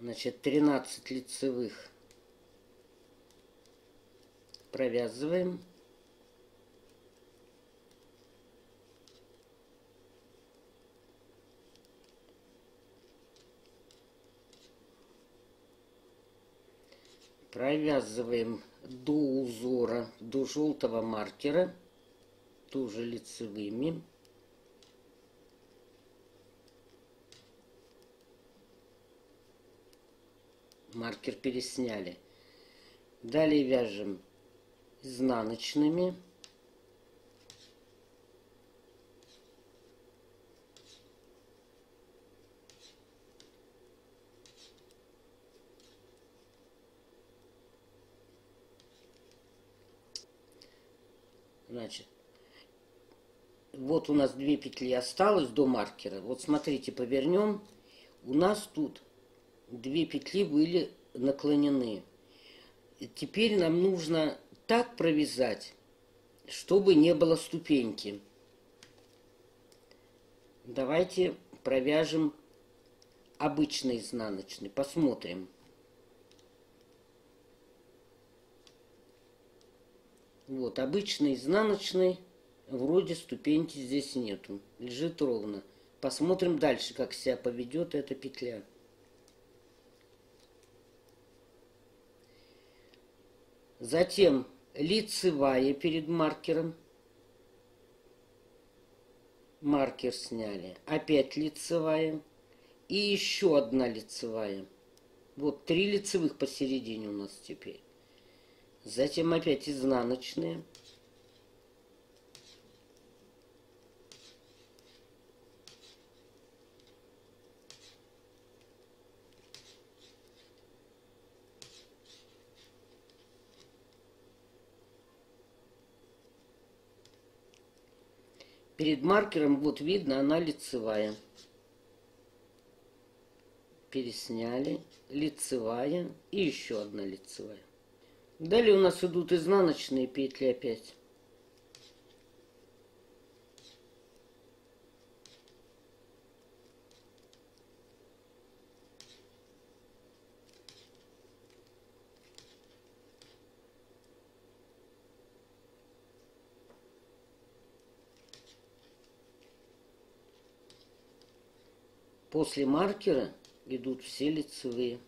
Значит, 13 лицевых провязываем. Провязываем до узора, до желтого маркера, тоже лицевыми. Маркер пересняли. Далее вяжем изнаночными. Значит, вот у нас две петли осталось до маркера. Вот смотрите, повернем. У нас тут две петли были наклонены. Теперь нам нужно так провязать, чтобы не было ступеньки. Давайте провяжем обычный изнаночный. Посмотрим. Вот, обычный изнаночный. Вроде ступеньки здесь нету. Лежит ровно. Посмотрим дальше, как себя поведет эта петля. Затем лицевая перед маркером. Маркер сняли. Опять лицевая. И еще одна лицевая. Вот три лицевых посередине у нас теперь. Затем опять изнаночные. Перед маркером вот видно, она лицевая. Пересняли. Лицевая. И еще одна лицевая. Далее у нас идут изнаночные петли опять. После маркера идут все лицевые.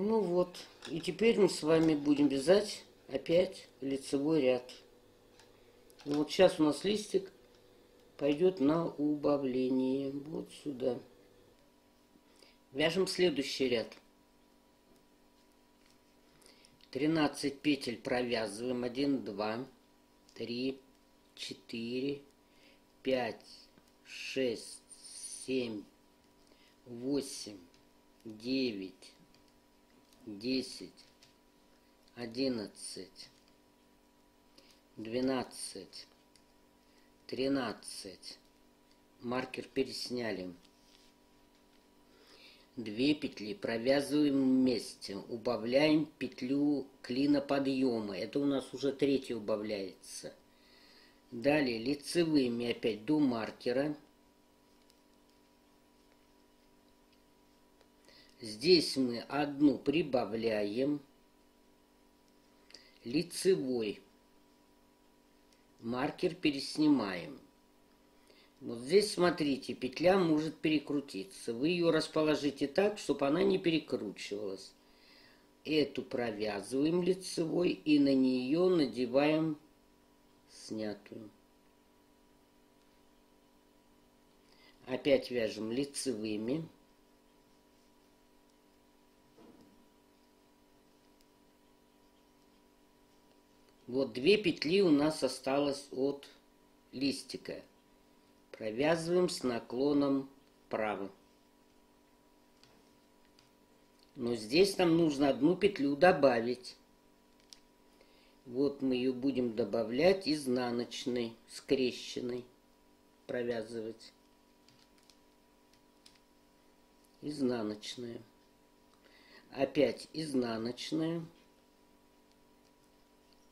Ну вот, и теперь мы с вами будем вязать опять лицевой ряд. Вот сейчас у нас листик пойдет на убавление. Вот сюда. Вяжем следующий ряд. 13 петель провязываем. 1, 2, 3, 4, 5, 6, 7, 8, 9, десять, одиннадцать, двенадцать, тринадцать. Маркер пересняли. Две петли провязываем вместе, убавляем петлю клина подъема. Это у нас уже третья убавляется. Далее лицевыми опять до маркера. Здесь мы одну прибавляем. Лицевой. Маркер переснимаем. Вот здесь, смотрите, петля может перекрутиться. Вы ее расположите так, чтобы она не перекручивалась. Эту провязываем лицевой и на нее надеваем снятую. Опять вяжем лицевыми. Вот две петли у нас осталось от листика. Провязываем с наклоном вправо. Но здесь нам нужно одну петлю добавить. Вот мы ее будем добавлять изнаночной, скрещенной, провязывать. Изнаночная. Опять изнаночная.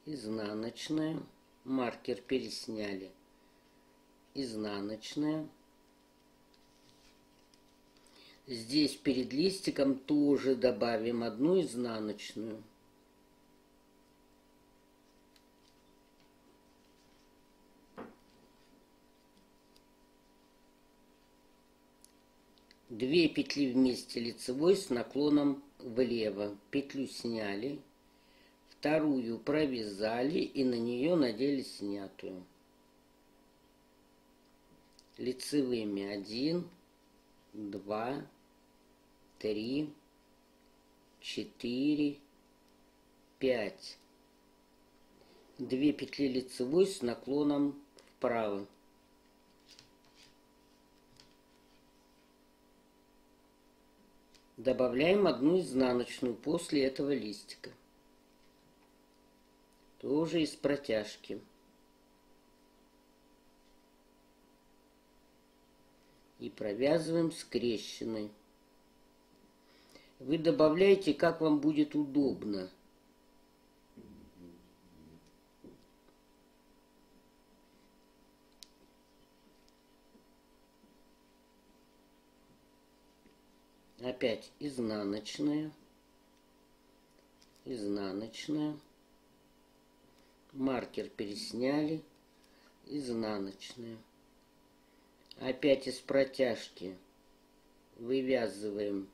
Изнаночная. Маркер пересняли. Изнаночная. Здесь перед листиком тоже добавим одну изнаночную. Две петли вместе лицевой с наклоном влево. Петлю сняли, вторую провязали и на нее надели снятую. Лицевыми один, два, три, четыре, пять. Две петли лицевой с наклоном вправо. Добавляем одну изнаночную после этого листика. Тоже из протяжки. И провязываем скрещенной. Вы добавляете, как вам будет удобно. Опять изнаночная, изнаночная, маркер пересняли, изнаночная. Опять из протяжки вывязываем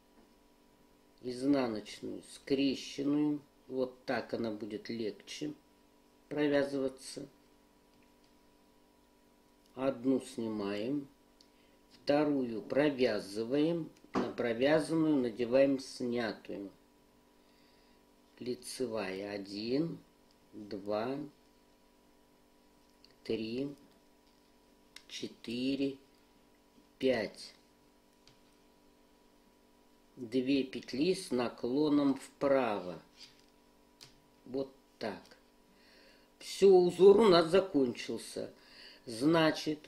изнаночную скрещенную. Вот так она будет легче провязываться. Одну снимаем, вторую провязываем, на провязанную надеваем снятую. Лицевая один, два, три, четыре, пять две петли с наклоном вправо. Вот так. Все, узор у нас закончился. Значит,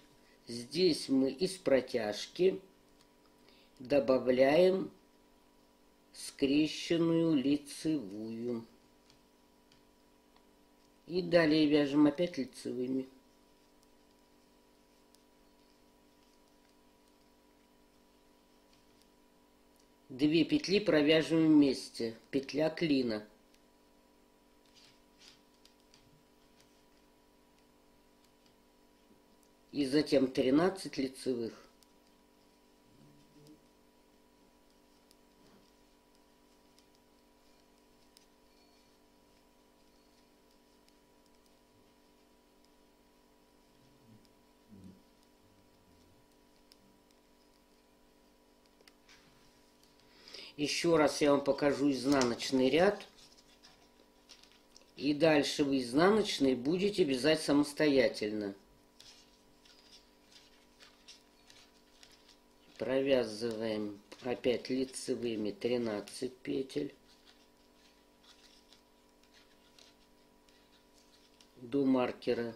здесь мы из протяжки добавляем скрещенную лицевую. И далее вяжем опять лицевыми. Две петли провяжем вместе. Петля клина. И затем 13 лицевых. Еще раз я вам покажу изнаночный ряд. И дальше вы изнаночный будете вязать самостоятельно. Провязываем опять лицевыми 13 петель. До маркера.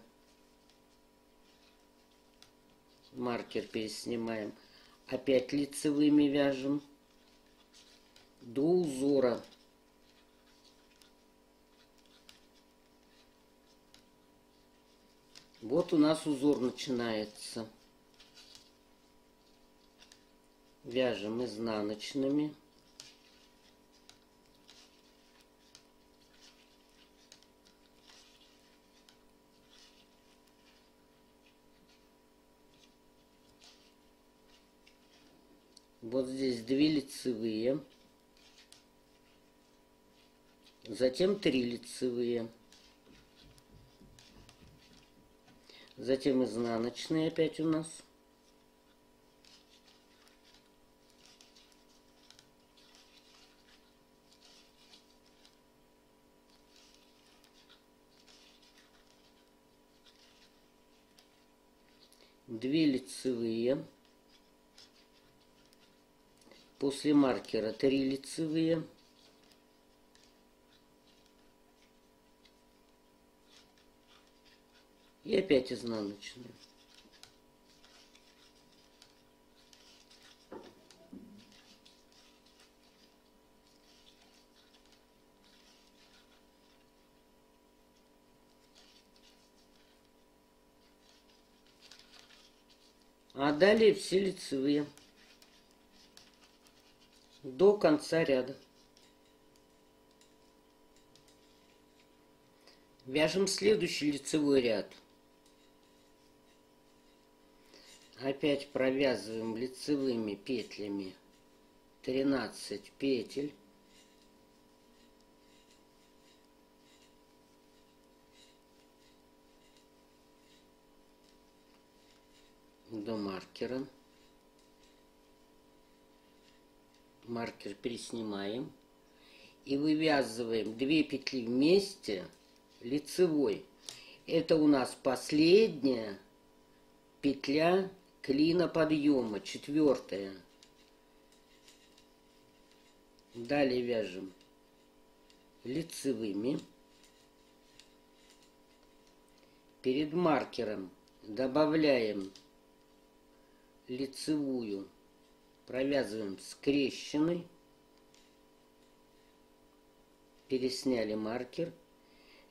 Маркер переснимаем. Опять лицевыми вяжем до узора. Вот у нас узор начинается. Вяжем изнаночными. Вот здесь две лицевые затем три лицевые, затем изнаночные опять у нас. Две лицевые, после маркера три лицевые – И опять изнаночная. А далее все лицевые до конца ряда. Вяжем следующий лицевой ряд. Опять провязываем лицевыми петлями 13 петель. до маркера. Маркер переснимаем. И вывязываем 2 петли вместе лицевой. Это у нас последняя петля клина подъема, четвертая. Далее вяжем лицевыми. Перед маркером добавляем лицевую провязываем скрещенной, пересняли маркер,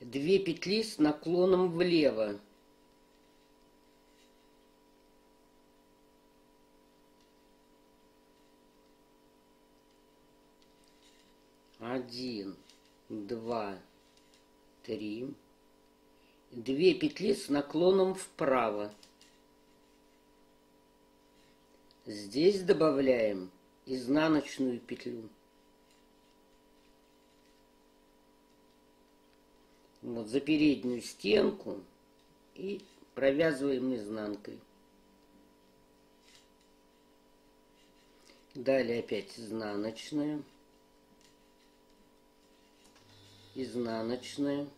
две петли с наклоном влево, один, два, три, две петли с наклоном вправо. Здесь добавляем изнаночную петлю. Вот за переднюю стенку и провязываем изнанкой. Далее опять изнаночная, изнаночная,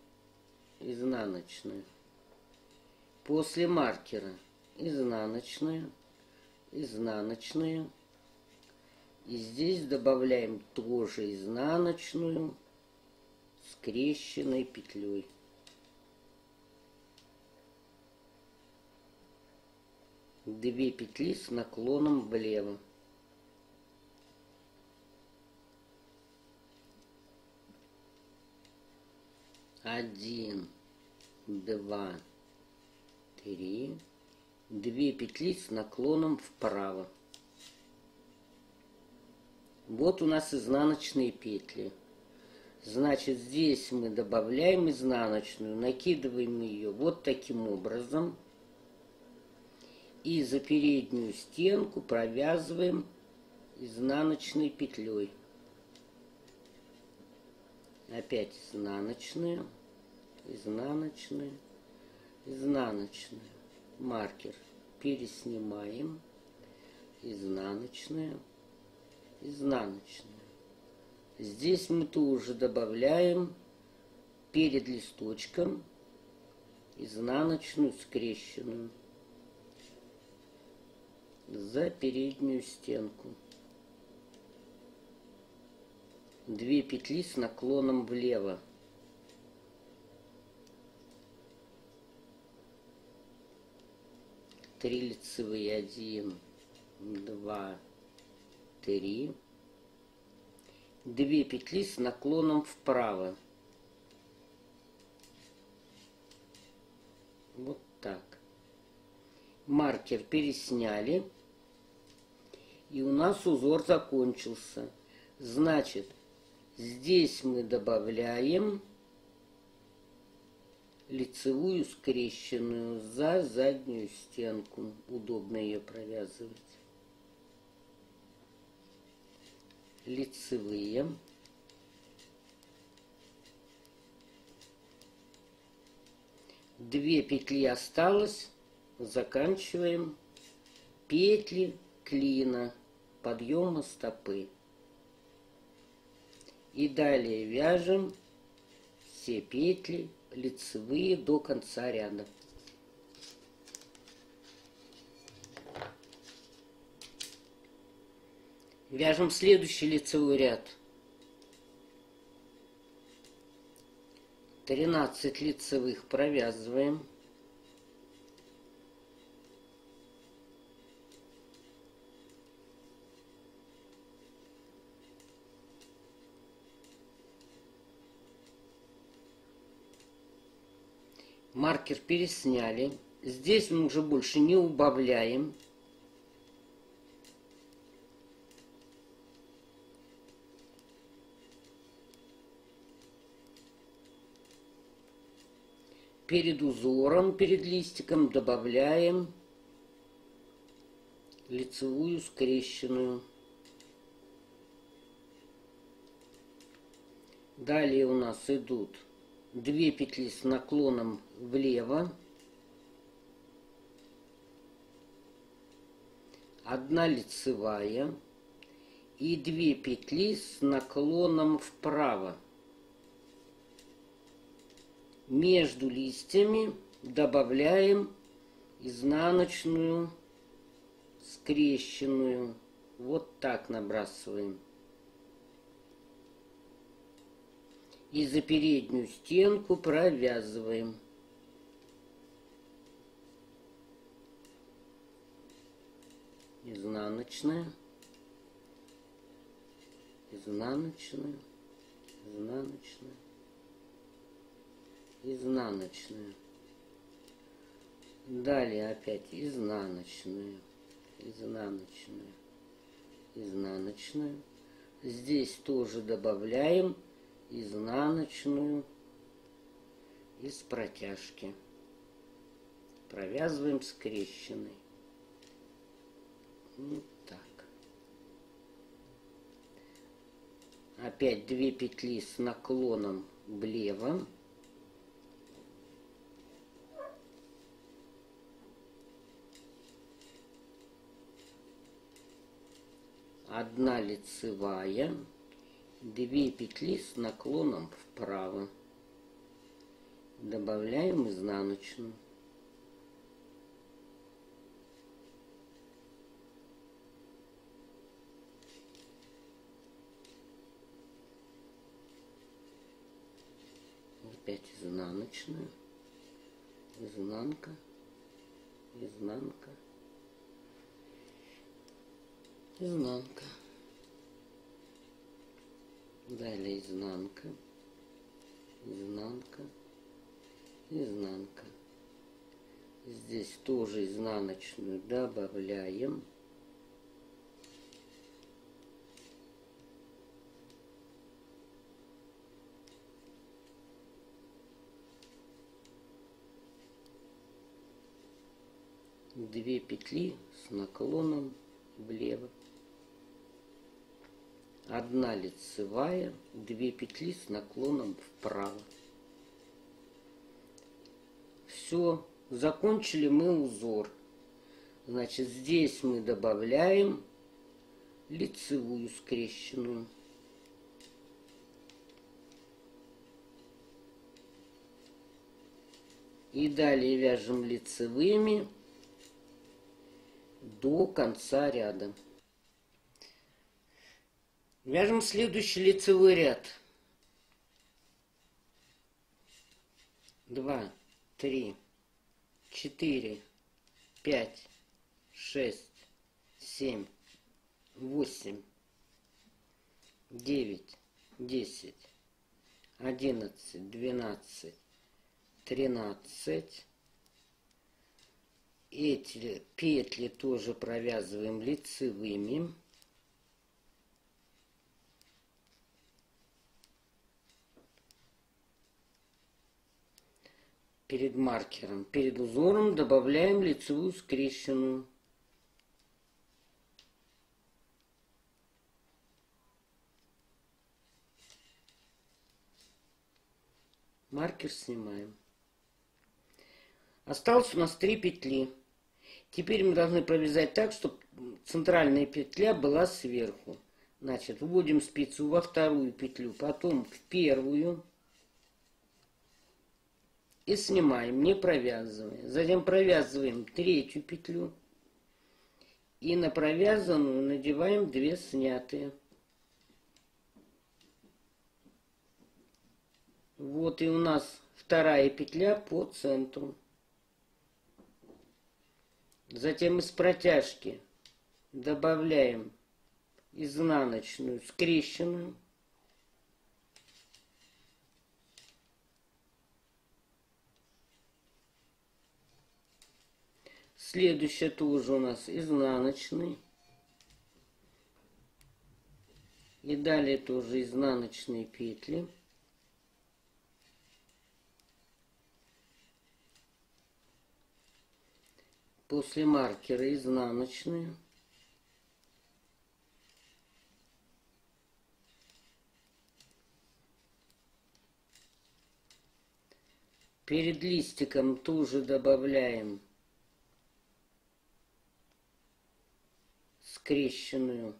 изнаночная. После маркера изнаночная, изнаночную. И здесь добавляем тоже изнаночную скрещенной петлей. Две петли с наклоном влево. Один, два, три, 2 петли с наклоном вправо. Вот у нас изнаночные петли. Значит, здесь мы добавляем изнаночную, накидываем ее вот таким образом. И за переднюю стенку провязываем изнаночной петлей. Опять изнаночная, изнаночная, изнаночная маркер переснимаем, изнаночная, изнаночная. Здесь мы тоже добавляем перед листочком изнаночную скрещенную за переднюю стенку. Две петли с наклоном влево. три лицевые, один, два, три, две петли с наклоном вправо. Вот так. Маркер пересняли. И у нас узор закончился. Значит, здесь мы добавляем лицевую скрещенную за заднюю стенку. Удобно ее провязывать. Лицевые. Две петли осталось. Заканчиваем петли клина подъема стопы. И далее вяжем все петли лицевые до конца ряда. Вяжем следующий лицевой ряд. 13 лицевых провязываем. Маркер пересняли. Здесь мы уже больше не убавляем. Перед узором, перед листиком добавляем лицевую скрещенную. Далее у нас идут две петли с наклоном влево, одна лицевая и две петли с наклоном вправо. Между листьями добавляем изнаночную скрещенную. Вот так набрасываем. И за переднюю стенку провязываем. Изнаночная. Изнаночная. Изнаночная. Изнаночная. Далее опять изнаночную изнаночную, изнаночную. Здесь тоже добавляем изнаночную из протяжки. Провязываем скрещенной. Вот так. Опять две петли с наклоном влево. одна лицевая, две петли с наклоном вправо. Добавляем изнаночную. Опять изнаночную, изнанка, изнанка изнанка. Далее изнанка, изнанка, изнанка. Здесь тоже изнаночную добавляем. Две петли с наклоном влево одна лицевая, две петли с наклоном вправо. Все, закончили мы узор. Значит, здесь мы добавляем лицевую скрещенную. И далее вяжем лицевыми до конца ряда. Вяжем следующий лицевой ряд. Два, три, четыре, пять, шесть, семь, восемь, девять, десять, одиннадцать, двенадцать, тринадцать. Эти петли тоже провязываем лицевыми. Перед маркером. Перед узором добавляем лицевую скрещенную. Маркер снимаем. Осталось у нас три петли. Теперь мы должны провязать так, чтобы центральная петля была сверху. Значит, вводим спицу во вторую петлю, потом в первую и снимаем, не провязывая. Затем провязываем третью петлю и на провязанную надеваем две снятые. Вот и у нас вторая петля по центру. Затем из протяжки добавляем изнаночную скрещенную Следующая тоже у нас изнаночный. И далее тоже изнаночные петли. После маркера изнаночные. Перед листиком тоже добавляем скрещенную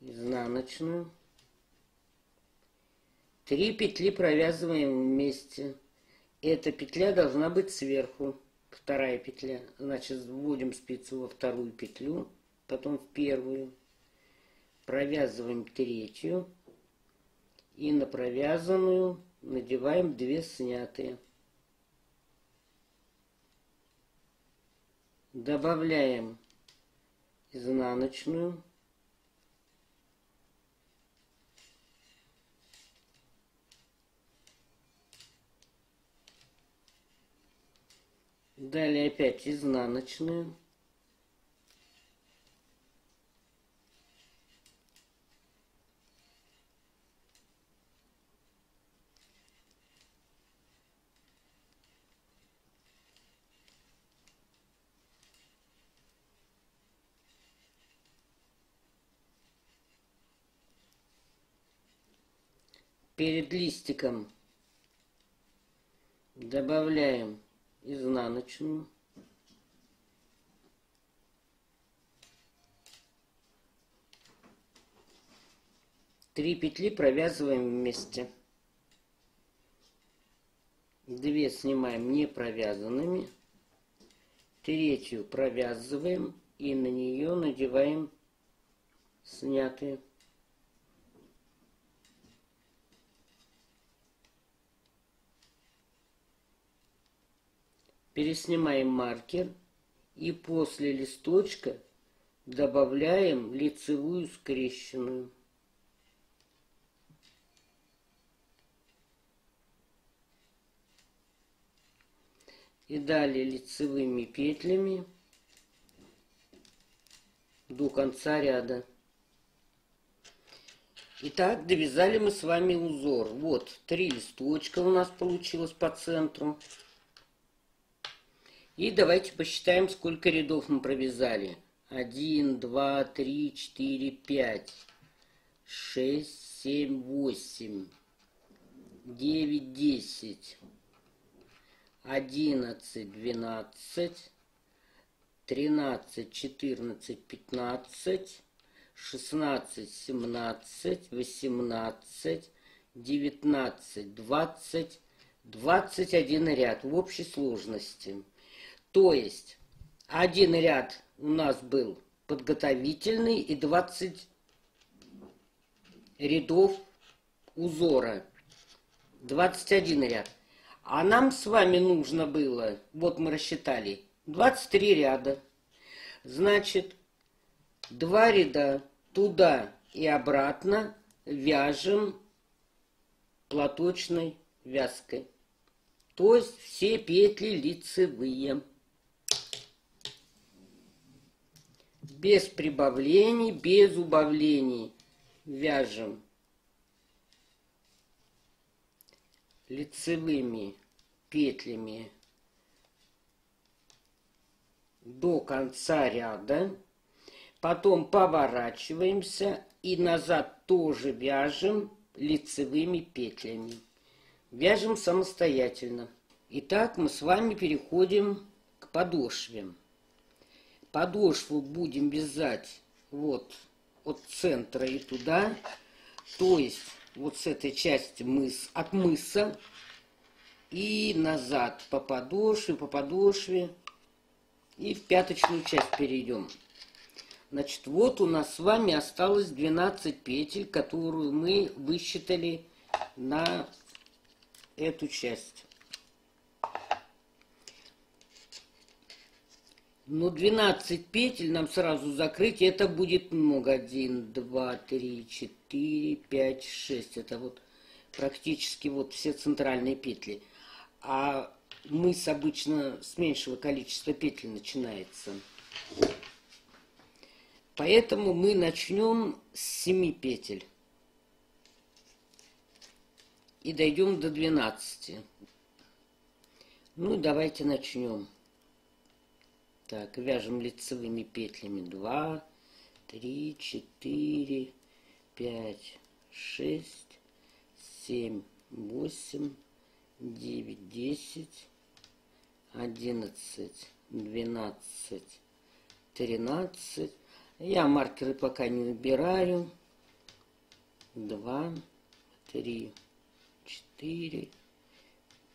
изнаночную. Три петли провязываем вместе. Эта петля должна быть сверху. Вторая петля. Значит, вводим спицу во вторую петлю, потом в первую. Провязываем третью. И на провязанную надеваем две снятые. Добавляем изнаночную. Далее опять изнаночную. Перед листиком добавляем изнаночную. Три петли провязываем вместе. Две снимаем не провязанными. Третью провязываем и на нее надеваем снятые. Переснимаем маркер и после листочка добавляем лицевую скрещенную. И далее лицевыми петлями до конца ряда. Итак, довязали мы с вами узор. Вот, три листочка у нас получилось по центру. И давайте посчитаем, сколько рядов мы провязали. 1, 2, 3, 4, 5, 6, 7, 8, 9, 10, 11, 12, 13, 14, 15, 16, 17, 18, 19, 20, 21 ряд в общей сложности. То есть один ряд у нас был подготовительный и 20 рядов узора. 21 ряд. А нам с вами нужно было, вот мы рассчитали, 23 ряда. Значит, два ряда туда и обратно вяжем платочной вязкой. То есть все петли лицевые. Без прибавлений, без убавлений вяжем лицевыми петлями до конца ряда, потом поворачиваемся и назад тоже вяжем лицевыми петлями. Вяжем самостоятельно. Итак, мы с вами переходим к подошве подошву будем вязать вот от центра и туда, то есть вот с этой части мыс, от мыса и назад по подошве, по подошве и в пяточную часть перейдем. Значит, вот у нас с вами осталось 12 петель, которую мы высчитали на эту часть. Ну, 12 петель нам сразу закрыть, это будет много. 1, 2, 3, 4, 5, 6. Это вот практически вот все центральные петли. А мыс обычно с меньшего количества петель начинается. Поэтому мы начнем с 7 петель и дойдем до 12. Ну, давайте начнем. Так, вяжем лицевыми петлями 2, 3, 4, 5, 6, 7, 8, 9, 10, 11, 12, 13. Я маркеры пока не убираю. 2, 3, 4,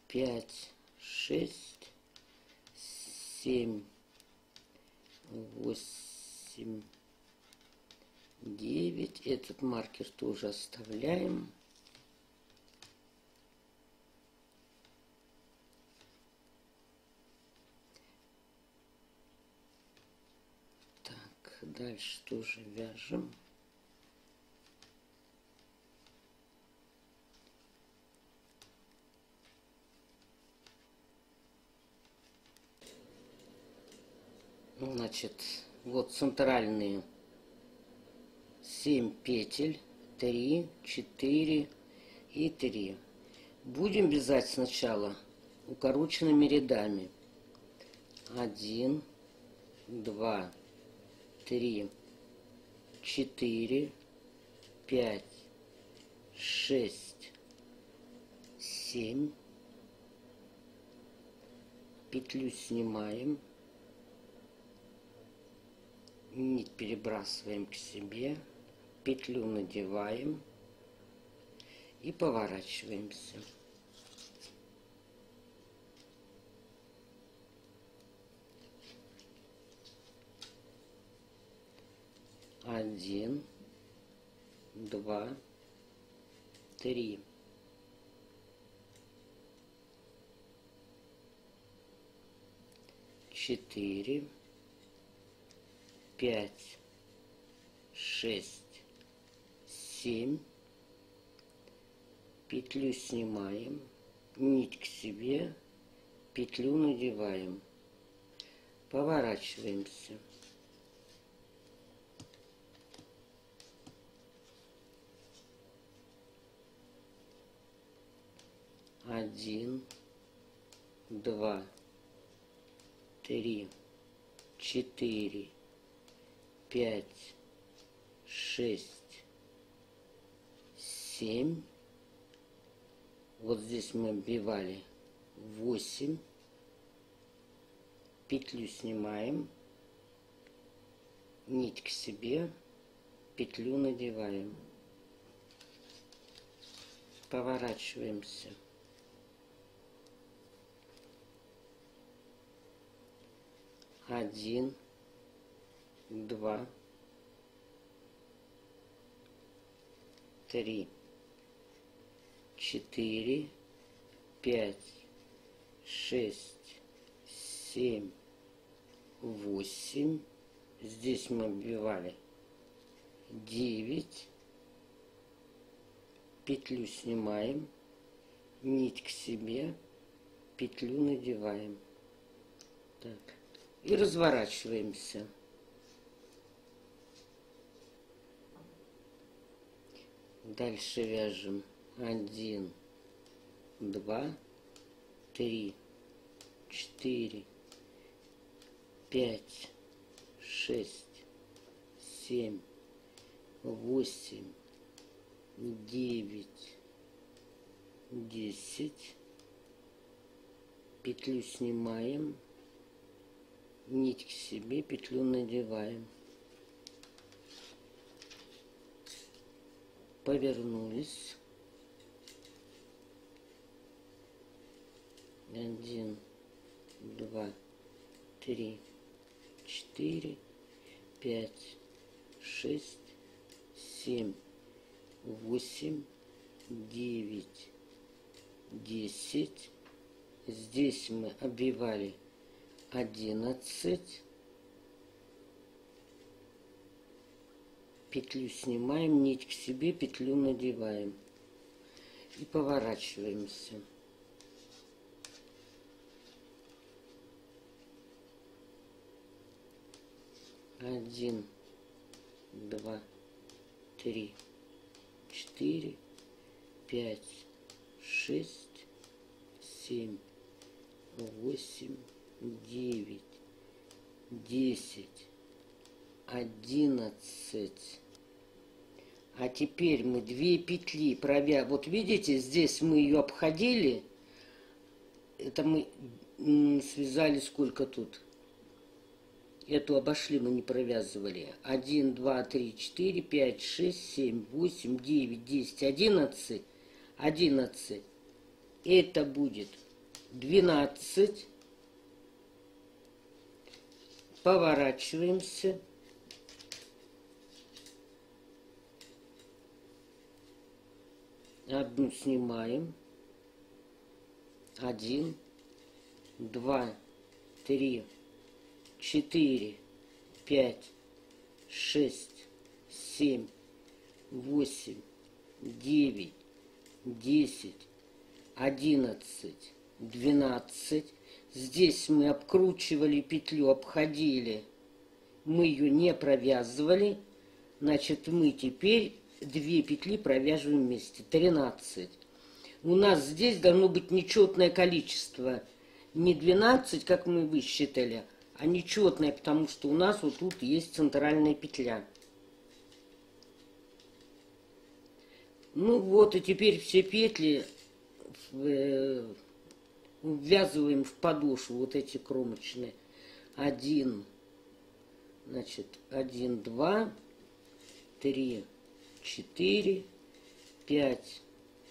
5, 6, 7, 8, 9. Этот маркер тоже оставляем. Так, дальше тоже вяжем. Значит, вот центральные 7 петель, 3, 4 и 3. Будем вязать сначала укороченными рядами. 1, 2, 3, 4, 5, 6, 7. Петлю снимаем нить перебрасываем к себе, петлю надеваем и поворачиваемся. Один, два, три. Четыре пять, шесть, семь. Петлю снимаем, нить к себе, петлю надеваем. Поворачиваемся. Один, два, три, четыре, пять, шесть, семь. Вот здесь мы обвивали восемь. Петлю снимаем, нить к себе, петлю надеваем. Поворачиваемся. Один, два, три, четыре, пять, шесть, семь, восемь. Здесь мы обвивали девять. Петлю снимаем, нить к себе, петлю надеваем. Так. И разворачиваемся. Дальше вяжем один, два, три, четыре, пять, шесть, семь, восемь, девять, десять. Петлю снимаем, нить к себе, петлю надеваем. Повернулись. Один, два, три, четыре, пять, шесть, семь, восемь, девять, десять. Здесь мы обвивали одиннадцать. петлю снимаем, нить к себе, петлю надеваем. И поворачиваемся. Один, два, три, четыре, пять, шесть, семь, восемь, девять, десять одиннадцать. А теперь мы две петли провя... Вот видите, здесь мы ее обходили. Это мы связали сколько тут? Эту обошли, мы не провязывали. Один, два, три, четыре, пять, шесть, семь, восемь, девять, десять, одиннадцать. Одиннадцать. Это будет двенадцать. Поворачиваемся. Одну снимаем. Один, два, три, четыре, пять, шесть, семь, восемь, девять, десять, одиннадцать, двенадцать. Здесь мы обкручивали петлю, обходили. Мы ее не провязывали. Значит, мы теперь две петли провяжем вместе. Тринадцать. У нас здесь должно быть нечетное количество. Не двенадцать, как мы высчитали, а нечетная, потому что у нас вот тут есть центральная петля. Ну вот, и теперь все петли э, ввязываем в подошву, вот эти кромочные. Один, значит, один, два, три, четыре, пять,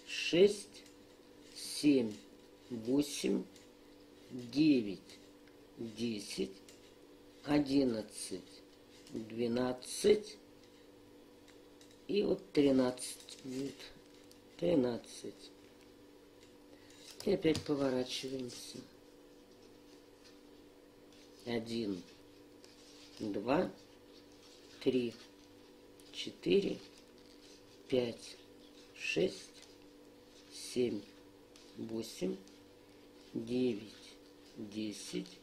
шесть, семь, восемь, девять, десять, одиннадцать, двенадцать и вот тринадцать будет. Тринадцать. И опять поворачиваемся. Один, два, три, четыре, пять, шесть, семь, восемь, девять, десять,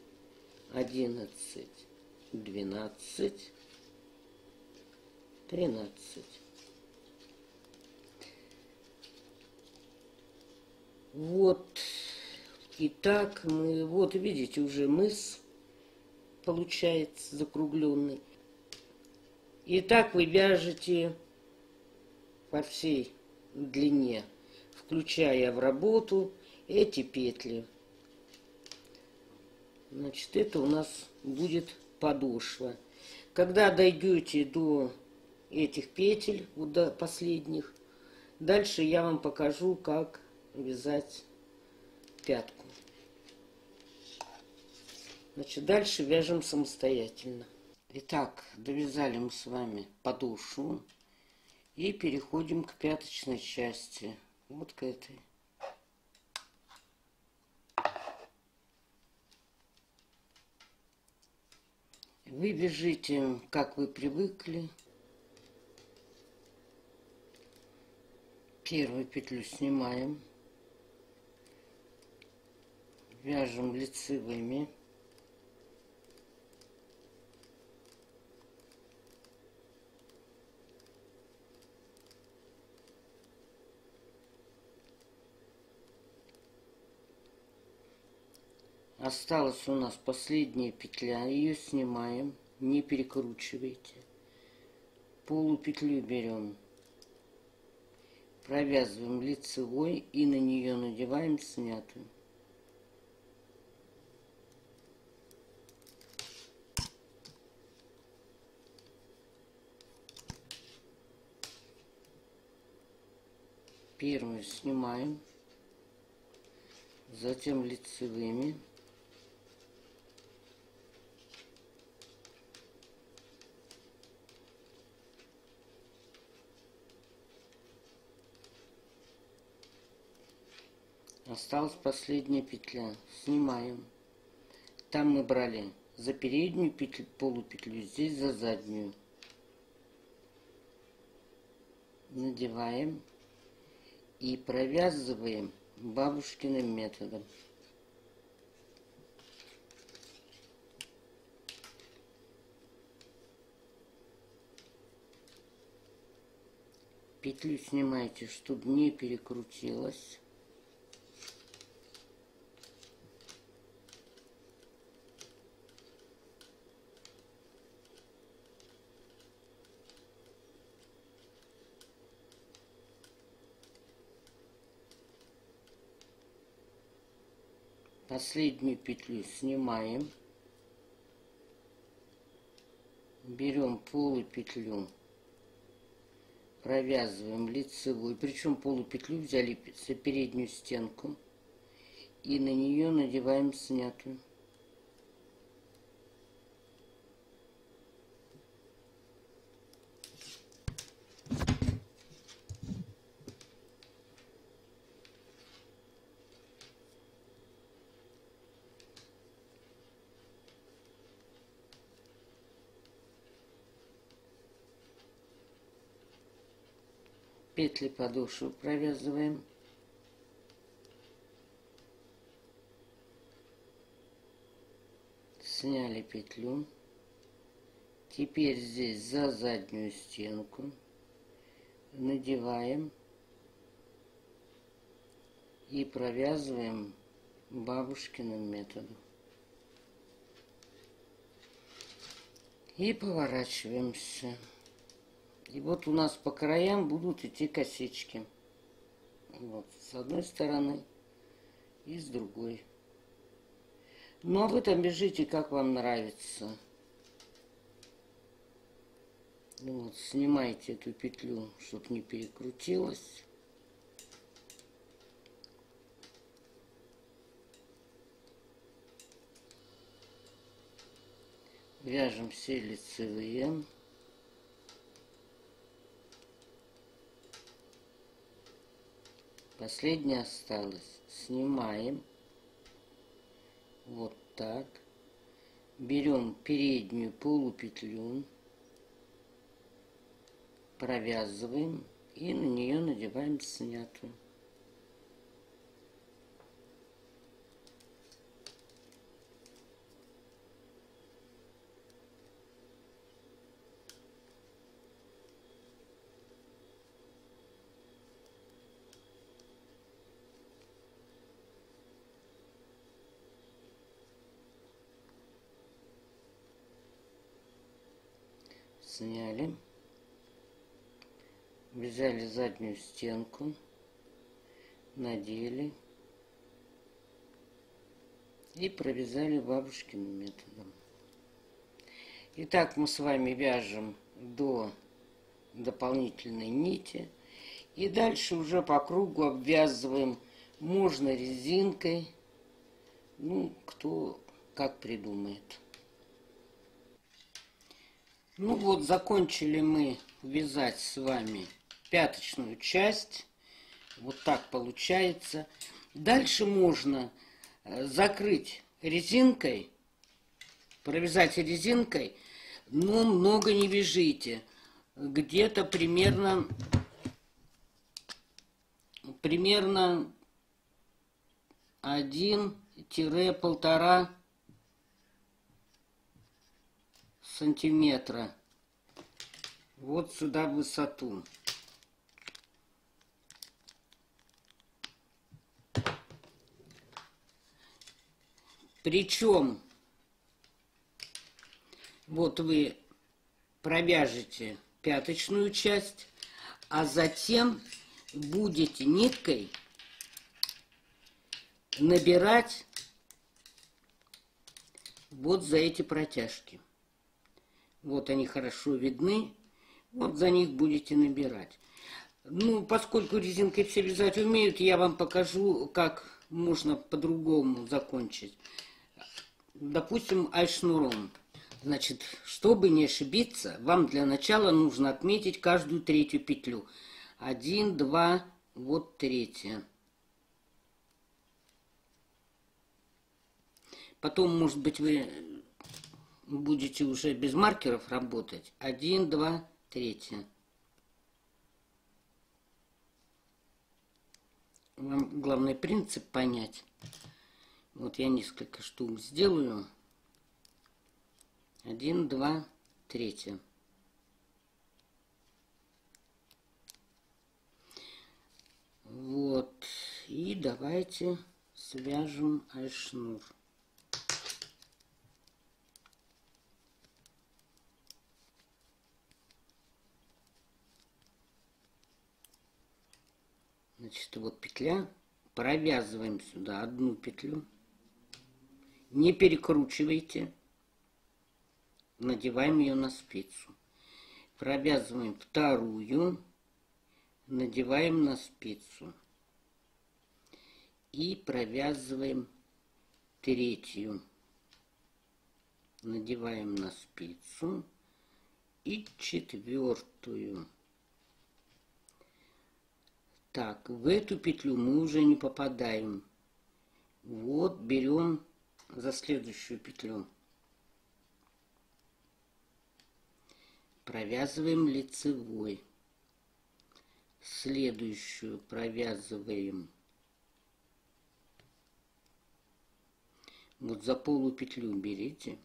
одиннадцать, двенадцать, тринадцать. Вот. Итак, мы, вот видите, уже мыс получается закругленный. И так вы вяжете по всей длине, включая в работу эти петли. Значит, это у нас будет подошва. Когда дойдете до этих петель, вот до последних, дальше я вам покажу, как вязать пятку. Значит, дальше вяжем самостоятельно. Итак, довязали мы с вами подошву и переходим к пяточной части. Вот к этой. Вы бежите, как вы привыкли. Первую петлю снимаем. Вяжем лицевыми. Осталась у нас последняя петля, ее снимаем, не перекручивайте. Полупетлю берем, провязываем лицевой и на нее надеваем снятую. Первую снимаем, затем лицевыми. Осталась последняя петля. Снимаем. Там мы брали за переднюю петлю, полупетлю, здесь за заднюю. Надеваем и провязываем бабушкиным методом. Петлю снимаете, чтобы не перекрутилась. Последнюю петлю снимаем. Берем полупетлю, провязываем лицевую. Причем полупетлю взяли за переднюю стенку. И на нее надеваем снятую. Петли подошвы провязываем. Сняли петлю. Теперь здесь за заднюю стенку надеваем и провязываем бабушкиным методом. И поворачиваемся. И вот у нас по краям будут идти косички. Вот, с одной стороны и с другой. Ну, а вы там бежите, как вам нравится. Вот, снимайте эту петлю, чтобы не перекрутилась. Вяжем все лицевые. Последняя осталась. Снимаем. Вот так. Берем переднюю полупетлю. Провязываем. И на нее надеваем снятую. сняли, взяли заднюю стенку, надели и провязали бабушкиным методом. Итак, мы с вами вяжем до дополнительной нити. И дальше уже по кругу обвязываем. Можно резинкой. Ну, кто как придумает. Ну вот, закончили мы вязать с вами пяточную часть. Вот так получается. Дальше можно э, закрыть резинкой, провязать резинкой, но много не вяжите. Где-то примерно, примерно один-полтора сантиметра вот сюда высоту. Причем, вот вы провяжете пяточную часть, а затем будете ниткой набирать вот за эти протяжки. Вот они хорошо видны. Вот за них будете набирать. Ну, поскольку резинкой все вязать умеют, я вам покажу, как можно по-другому закончить. Допустим, айшнуром. Значит, чтобы не ошибиться, вам для начала нужно отметить каждую третью петлю. Один, два, вот третья. Потом, может быть, вы будете уже без маркеров работать. Один, два, третье. Вам главный принцип понять. Вот я несколько штук сделаю. Один, два, третье. Вот. И давайте свяжем шнур. Значит, вот петля. Провязываем сюда одну петлю. Не перекручивайте. Надеваем ее на спицу. Провязываем вторую. Надеваем на спицу. И провязываем третью. Надеваем на спицу. И четвертую. Так, в эту петлю мы уже не попадаем. Вот берем за следующую петлю. Провязываем лицевой. Следующую провязываем. Вот за полу петлю берите.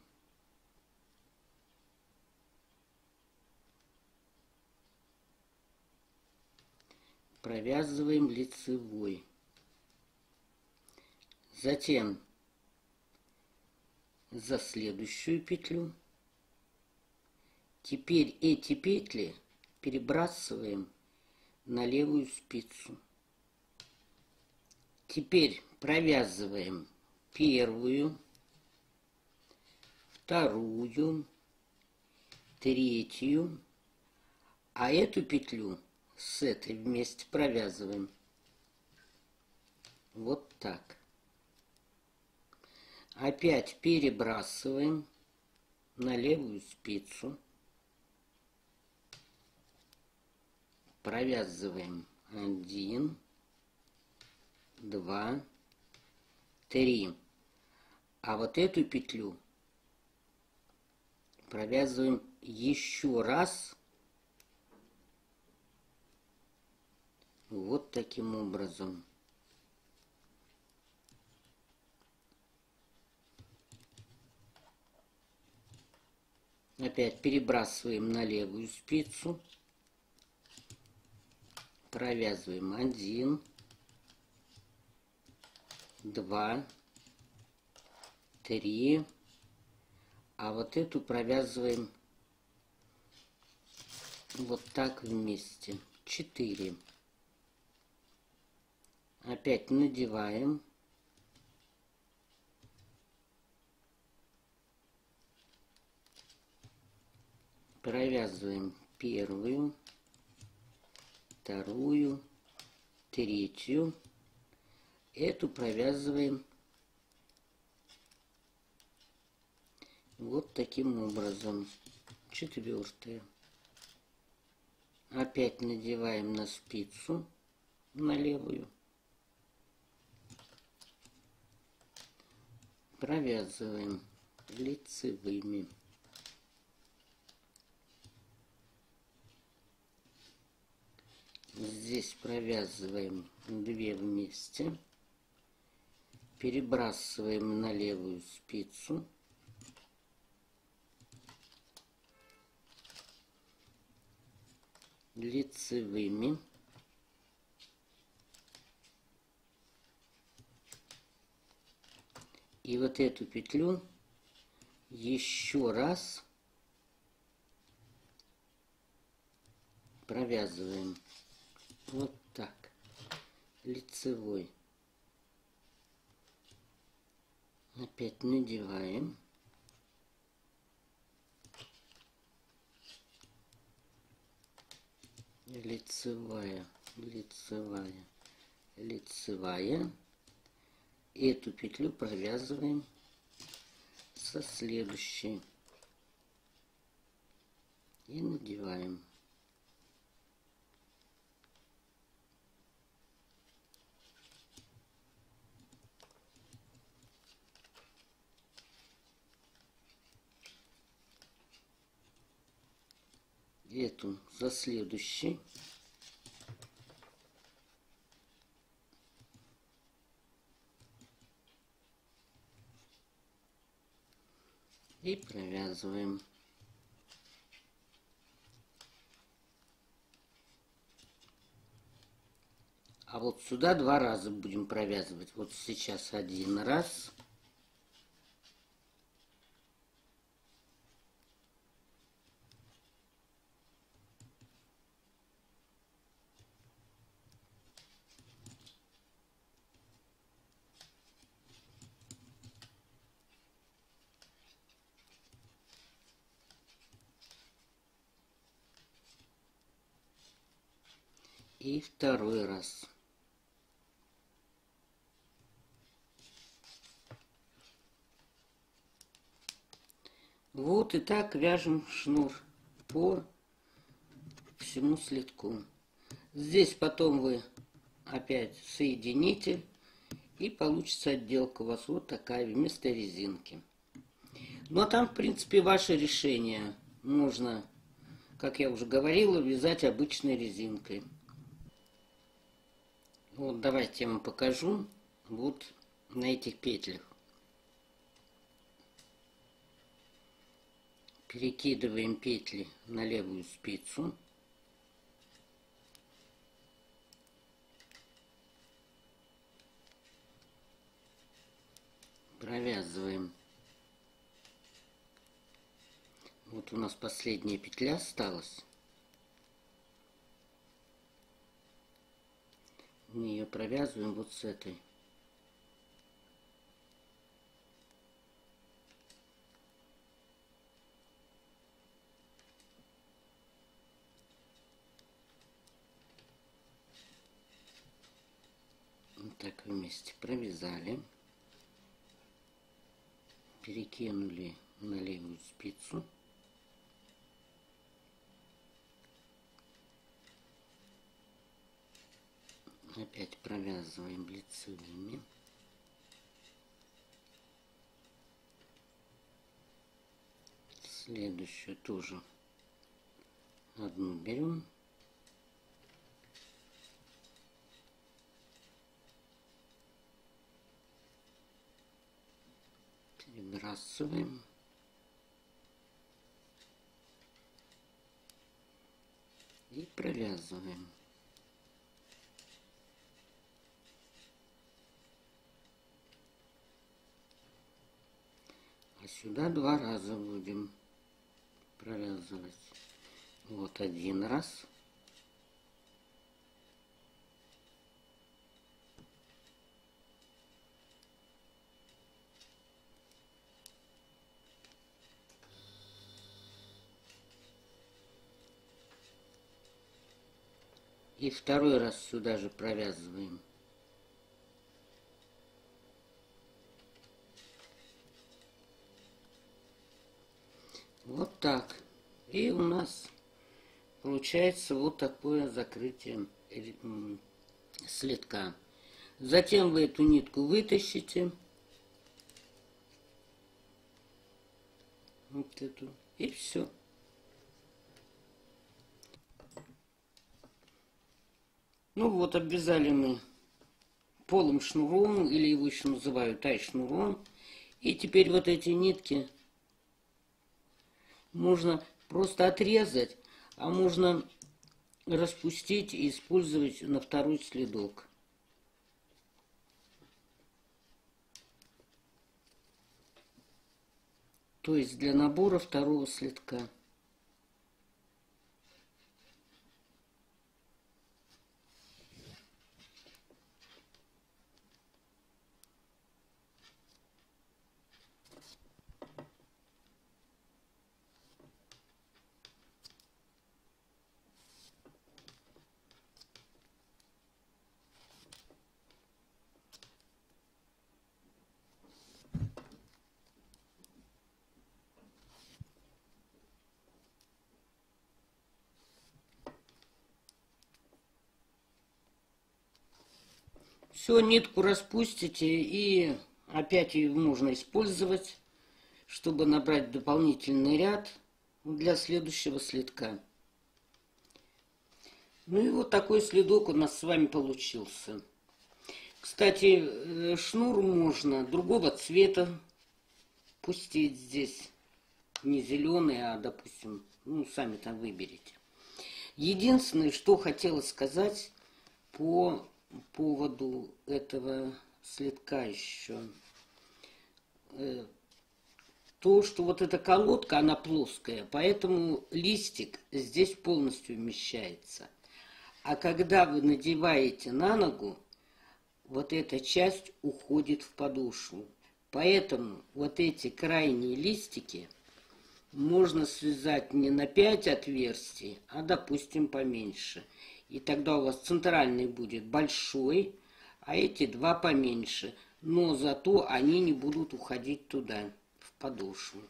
провязываем лицевой. Затем за следующую петлю. Теперь эти петли перебрасываем на левую спицу. Теперь провязываем первую, вторую, третью, а эту петлю с этой вместе провязываем. Вот так. Опять перебрасываем на левую спицу. Провязываем один, два, три. А вот эту петлю провязываем еще раз Вот таким образом. Опять перебрасываем на левую спицу. Провязываем один, два, три. А вот эту провязываем вот так вместе. Четыре. Опять надеваем. Провязываем первую, вторую, третью. Эту провязываем вот таким образом. Четвертая. Опять надеваем на спицу, на левую. провязываем лицевыми. Здесь провязываем две вместе, перебрасываем на левую спицу, лицевыми. И вот эту петлю еще раз провязываем вот так. Лицевой. Опять надеваем. Лицевая лицевая лицевая. Эту петлю провязываем со следующей. И надеваем. Эту за следующей и провязываем. А вот сюда два раза будем провязывать. Вот сейчас один раз. и второй раз. Вот и так вяжем шнур по всему следку. Здесь потом вы опять соедините и получится отделка у вас вот такая вместо резинки. Ну а там, в принципе, ваше решение. Можно, как я уже говорила, вязать обычной резинкой. Вот давайте я вам покажу вот на этих петлях. Перекидываем петли на левую спицу. Провязываем. Вот у нас последняя петля осталась. Мы ее провязываем вот с этой. Вот так вместе провязали, перекинули на левую спицу. Опять провязываем лицевыми. Следующую тоже одну берем. Перебрасываем. И провязываем. Сюда два раза будем провязывать. Вот один раз. И второй раз сюда же провязываем. Вот так. И у нас получается вот такое закрытие следка. Затем вы эту нитку вытащите. Вот эту. И все. Ну вот, обвязали мы полым шнуром, или его еще называют тай-шнуром. И теперь вот эти нитки можно просто отрезать, а можно распустить и использовать на второй следок. То есть для набора второго следка. Все, нитку распустите и опять ее можно использовать, чтобы набрать дополнительный ряд для следующего следка. Ну и вот такой следок у нас с вами получился. Кстати, э, шнур можно другого цвета пустить здесь. Не зеленый, а, допустим, ну, сами там выберите. Единственное, что хотела сказать по поводу этого следка еще. Э, то, что вот эта колодка, она плоская, поэтому листик здесь полностью вмещается. А когда вы надеваете на ногу, вот эта часть уходит в подошву. Поэтому вот эти крайние листики можно связать не на 5 отверстий, а, допустим, поменьше. И тогда у вас центральный будет большой, а эти два поменьше. Но зато они не будут уходить туда, в подошву.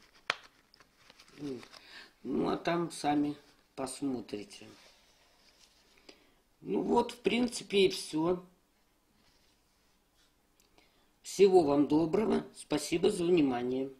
Ну, а там сами посмотрите. Ну вот, в принципе, и все. Всего вам доброго. Спасибо за внимание.